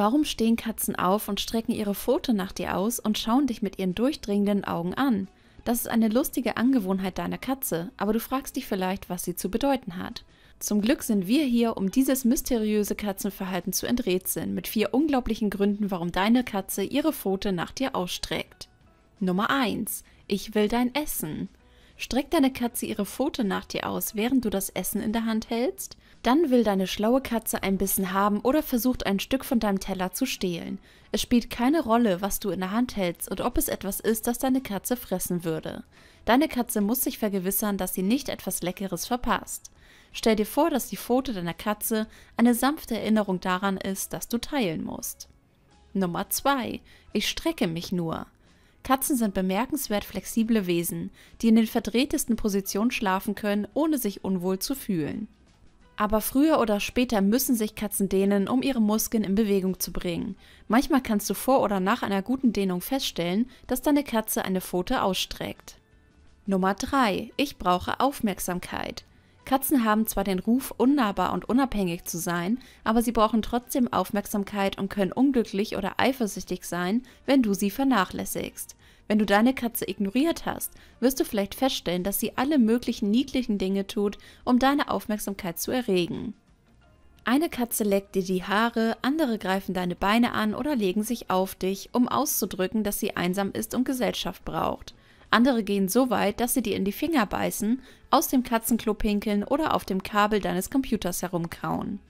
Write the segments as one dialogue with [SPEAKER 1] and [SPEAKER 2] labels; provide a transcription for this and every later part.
[SPEAKER 1] Warum stehen Katzen auf und strecken ihre Pfote nach dir aus und schauen dich mit ihren durchdringenden Augen an? Das ist eine lustige Angewohnheit deiner Katze, aber du fragst dich vielleicht, was sie zu bedeuten hat. Zum Glück sind wir hier, um dieses mysteriöse Katzenverhalten zu enträtseln, mit vier unglaublichen Gründen, warum deine Katze ihre Pfote nach dir ausstreckt. Nummer 1. Ich will dein Essen. Streckt deine Katze ihre Pfote nach dir aus, während du das Essen in der Hand hältst? Dann will deine schlaue Katze ein Bissen haben oder versucht ein Stück von deinem Teller zu stehlen. Es spielt keine Rolle, was du in der Hand hältst und ob es etwas ist, das deine Katze fressen würde. Deine Katze muss sich vergewissern, dass sie nicht etwas Leckeres verpasst. Stell dir vor, dass die Pfote deiner Katze eine sanfte Erinnerung daran ist, dass du teilen musst. Nummer 2. Ich strecke mich nur. Katzen sind bemerkenswert flexible Wesen, die in den verdrehtesten Positionen schlafen können, ohne sich unwohl zu fühlen. Aber früher oder später müssen sich Katzen dehnen, um ihre Muskeln in Bewegung zu bringen. Manchmal kannst du vor oder nach einer guten Dehnung feststellen, dass deine Katze eine Pfote ausstreckt. Nummer 3. Ich brauche Aufmerksamkeit. Katzen haben zwar den Ruf, unnahbar und unabhängig zu sein, aber sie brauchen trotzdem Aufmerksamkeit und können unglücklich oder eifersüchtig sein, wenn du sie vernachlässigst. Wenn du deine Katze ignoriert hast, wirst du vielleicht feststellen, dass sie alle möglichen niedlichen Dinge tut, um deine Aufmerksamkeit zu erregen. Eine Katze leckt dir die Haare, andere greifen deine Beine an oder legen sich auf dich, um auszudrücken, dass sie einsam ist und Gesellschaft braucht. Andere gehen so weit, dass sie dir in die Finger beißen, aus dem Katzenklo pinkeln oder auf dem Kabel deines Computers herumkauen.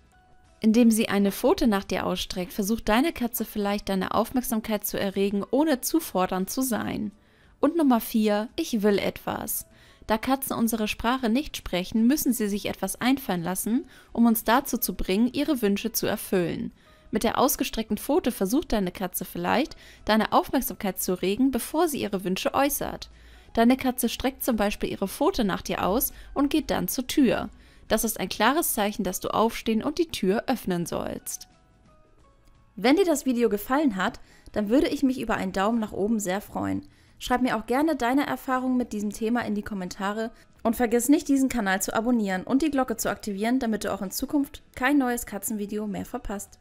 [SPEAKER 1] Indem sie eine Pfote nach dir ausstreckt, versucht deine Katze vielleicht deine Aufmerksamkeit zu erregen, ohne zu fordernd zu sein. Und Nummer 4, ich will etwas. Da Katzen unsere Sprache nicht sprechen, müssen sie sich etwas einfallen lassen, um uns dazu zu bringen, ihre Wünsche zu erfüllen. Mit der ausgestreckten Pfote versucht deine Katze vielleicht, deine Aufmerksamkeit zu regen, bevor sie ihre Wünsche äußert. Deine Katze streckt zum Beispiel ihre Pfote nach dir aus und geht dann zur Tür. Das ist ein klares Zeichen, dass du aufstehen und die Tür öffnen sollst.
[SPEAKER 2] Wenn dir das Video gefallen hat, dann würde ich mich über einen Daumen nach oben sehr freuen. Schreib mir auch gerne deine Erfahrungen mit diesem Thema in die Kommentare und vergiss nicht, diesen Kanal zu abonnieren und die Glocke zu aktivieren, damit du auch in Zukunft kein neues Katzenvideo mehr verpasst.